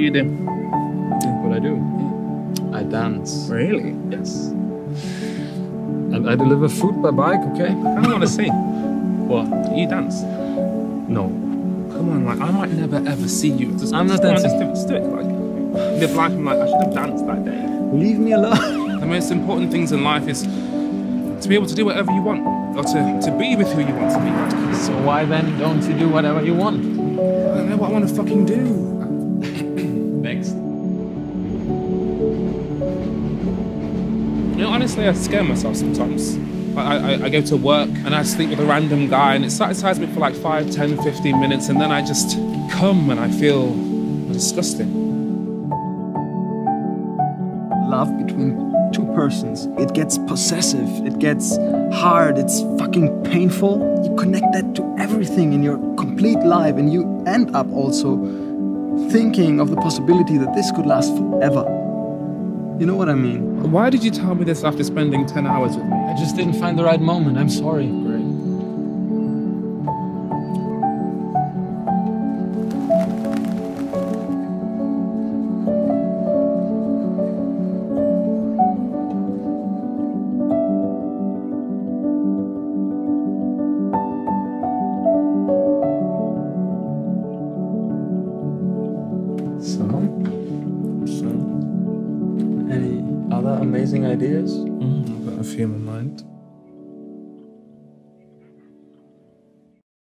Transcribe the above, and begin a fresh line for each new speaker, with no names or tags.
you do?
What I do? I dance.
Really?
Yes. And I deliver food by bike, okay?
I don't want to see.
What?
You dance.
No.
Come on, like I might never ever see you. Just,
I'm not
just, on,
dancing.
Do, just do it. Like live life. I'm like I should have danced that day.
Leave me alone.
The most important things in life is to be able to do whatever you want, or to, to be with who you want to be.
so why then don't you do whatever you want?
I don't know what I want to fucking do. Honestly, I scare myself sometimes. I, I, I go to work and I sleep with a random guy and it satisfies me for like 5, 10, 15 minutes and then I just come and I feel disgusting.
love between two persons. It gets possessive, it gets hard, it's fucking painful. You connect that to everything in your complete life, and you end up also thinking of the possibility that this could last forever. You know what I mean?
Why did you tell me this after spending 10 hours with me?
I just didn't find the right moment. I'm sorry. Amazing ideas?
Mm, I've got a few in mind.